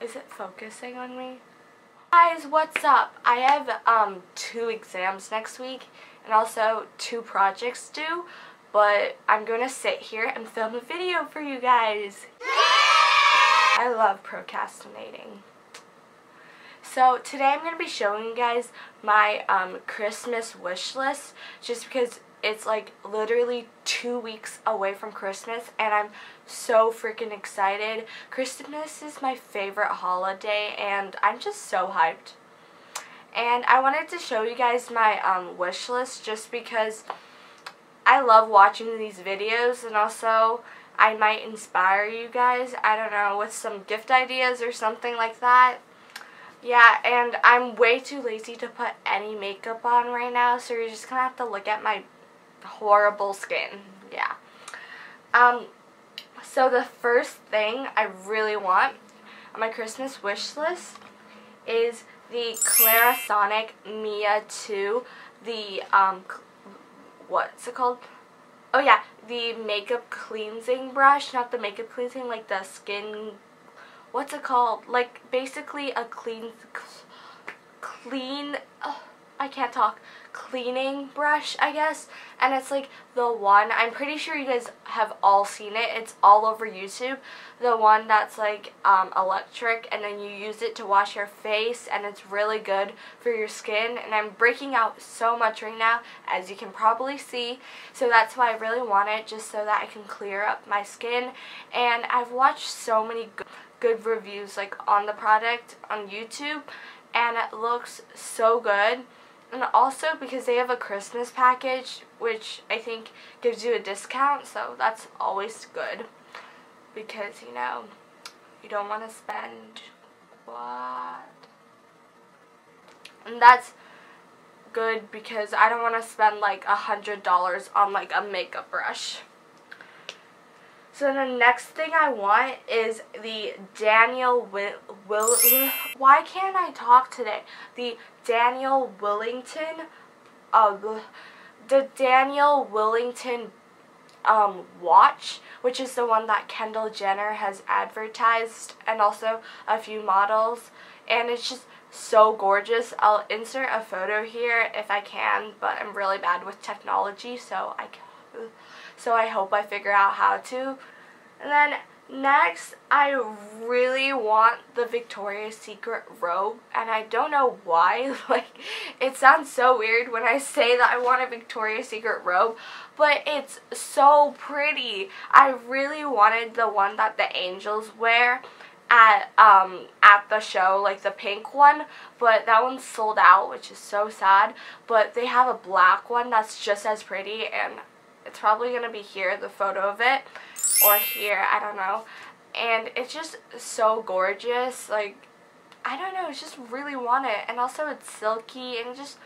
Is it focusing on me? Guys, what's up? I have um, two exams next week and also two projects due, but I'm going to sit here and film a video for you guys. I love procrastinating. So today I'm going to be showing you guys my um, Christmas wish list just because it's like literally two weeks away from Christmas and I'm so freaking excited. Christmas is my favorite holiday and I'm just so hyped. And I wanted to show you guys my um, wish list just because I love watching these videos and also I might inspire you guys, I don't know, with some gift ideas or something like that. Yeah, and I'm way too lazy to put any makeup on right now, so you're just to have to look at my horrible skin. Yeah. Um, so the first thing I really want on my Christmas wish list is the Clarisonic Mia 2, the, um, what's it called? Oh yeah, the makeup cleansing brush, not the makeup cleansing, like the skin, what's it called? Like basically a clean, clean, I can't talk, cleaning brush, I guess. And it's like the one, I'm pretty sure you guys have all seen it. It's all over YouTube. The one that's like um, electric and then you use it to wash your face and it's really good for your skin. And I'm breaking out so much right now, as you can probably see. So that's why I really want it, just so that I can clear up my skin. And I've watched so many good good reviews like on the product on YouTube and it looks so good and also because they have a Christmas package, which I think gives you a discount, so that's always good. Because, you know, you don't want to spend what? And that's good because I don't want to spend like a hundred dollars on like a makeup brush. So the next thing I want is the Daniel Will, Will why can't I talk today? The Daniel Wellington uh, the Daniel Wellington um, watch, which is the one that Kendall Jenner has advertised and also a few models and it's just so gorgeous. I'll insert a photo here if I can, but I'm really bad with technology, so I so I hope I figure out how to. And then next, I really want the Victoria's Secret robe, and I don't know why. Like, it sounds so weird when I say that I want a Victoria's Secret robe, but it's so pretty. I really wanted the one that the angels wear at um at the show like the pink one but that one's sold out which is so sad but they have a black one that's just as pretty and it's probably gonna be here the photo of it or here, I don't know. And it's just so gorgeous. Like, I don't know, it's just really want it. And also it's silky and just,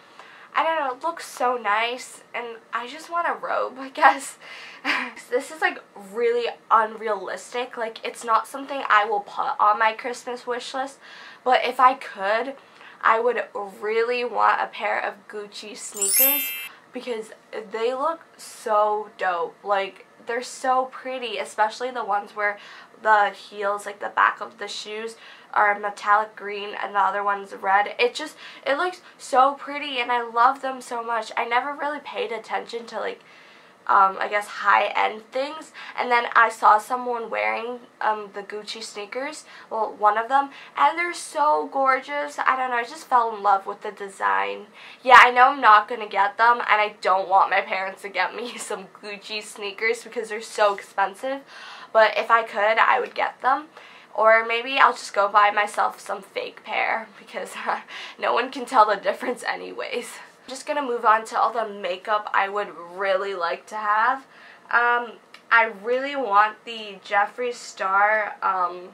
I don't know, it looks so nice. And I just want a robe, I guess. this is like really unrealistic. Like, it's not something I will put on my Christmas wish list. But if I could, I would really want a pair of Gucci sneakers because they look so dope. Like, they're so pretty, especially the ones where the heels, like the back of the shoes, are metallic green and the other one's red. It just, it looks so pretty and I love them so much. I never really paid attention to like um, I guess high-end things and then I saw someone wearing um, the Gucci sneakers, well one of them, and they're so gorgeous. I don't know, I just fell in love with the design. Yeah, I know I'm not going to get them and I don't want my parents to get me some Gucci sneakers because they're so expensive, but if I could, I would get them. Or maybe I'll just go buy myself some fake pair because no one can tell the difference anyways. I'm just going to move on to all the makeup I would really like to have. Um, I really want the Jeffree Star um,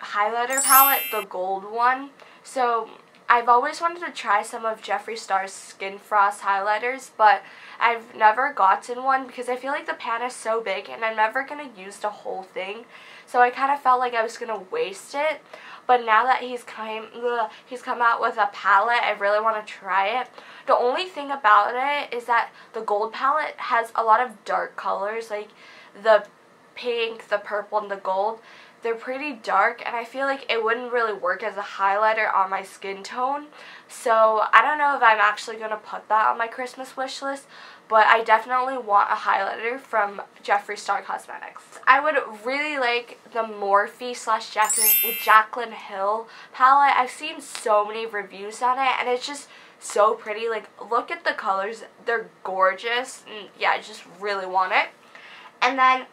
highlighter palette, the gold one. So I've always wanted to try some of Jeffree Star's Skin Frost highlighters, but I've never gotten one because I feel like the pan is so big and I'm never going to use the whole thing. So I kind of felt like I was going to waste it. But now that he's come, he's come out with a palette, I really want to try it. The only thing about it is that the gold palette has a lot of dark colors, like the pink, the purple, and the gold. They're pretty dark and I feel like it wouldn't really work as a highlighter on my skin tone. So I don't know if I'm actually going to put that on my Christmas wish list, but I definitely want a highlighter from Jeffree Star Cosmetics. I would really like the Morphe slash Jaclyn, Hill palette. I've seen so many reviews on it and it's just so pretty. Like, look at the colors. They're gorgeous. And yeah, I just really want it. And then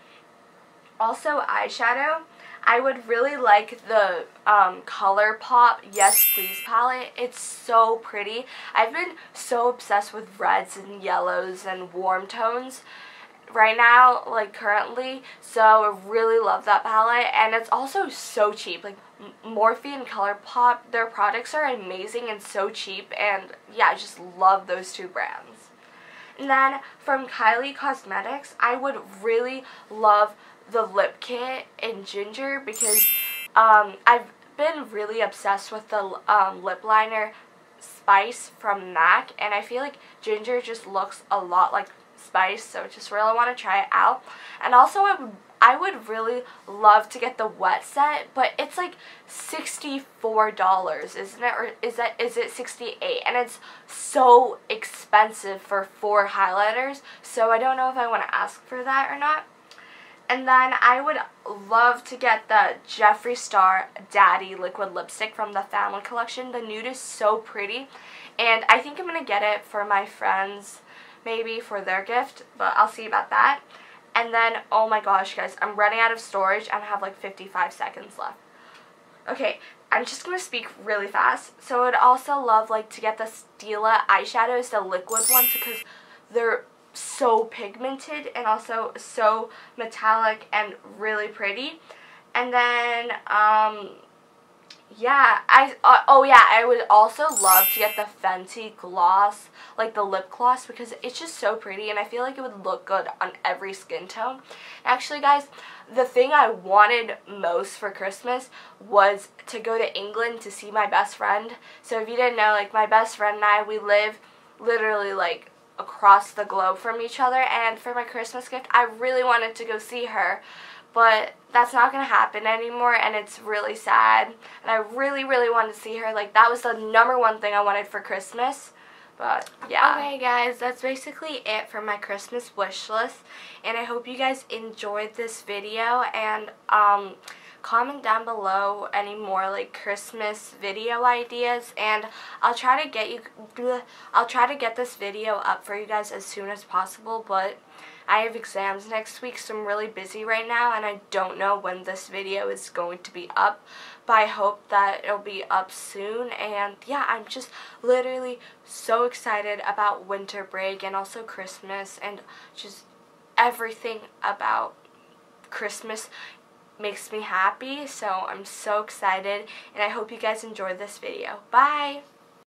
also eyeshadow. I would really like the um, ColourPop Yes Please palette. It's so pretty. I've been so obsessed with reds and yellows and warm tones right now, like currently, so I really love that palette, and it's also so cheap, like Morphe and ColourPop, their products are amazing and so cheap, and yeah, I just love those two brands. And then from Kylie Cosmetics, I would really love the lip kit in Ginger because um, I've been really obsessed with the um, lip liner Spice from MAC and I feel like Ginger just looks a lot like Spice so I just really want to try it out and also I would I would really love to get the wet set, but it's like $64, isn't it? Or is that is it 68? And it's so expensive for four highlighters, so I don't know if I want to ask for that or not. And then I would love to get the Jeffree Star Daddy liquid lipstick from the Family Collection. The nude is so pretty. And I think I'm going to get it for my friends, maybe for their gift. But I'll see about that. And then, oh my gosh, guys, I'm running out of storage and I have like 55 seconds left. Okay, I'm just going to speak really fast. So I would also love like to get the Stila eyeshadows, the liquid ones, because they're so pigmented and also so metallic and really pretty. And then, um, yeah, I, uh, oh yeah, I would also love to get the Fenty gloss, like the lip gloss, because it's just so pretty and I feel like it would look good on every skin tone. Actually, guys, the thing I wanted most for Christmas was to go to England to see my best friend. So if you didn't know, like my best friend and I, we live literally like across the globe from each other and for my Christmas gift I really wanted to go see her but that's not going to happen anymore and it's really sad and I really really wanted to see her like that was the number one thing I wanted for Christmas but yeah. Okay guys that's basically it for my Christmas wish list and I hope you guys enjoyed this video and um comment down below any more like Christmas video ideas and I'll try to get you I'll try to get this video up for you guys as soon as possible but I have exams next week so I'm really busy right now and I don't know when this video is going to be up but I hope that it'll be up soon and yeah I'm just literally so excited about winter break and also Christmas and just everything about Christmas makes me happy. So I'm so excited and I hope you guys enjoy this video. Bye!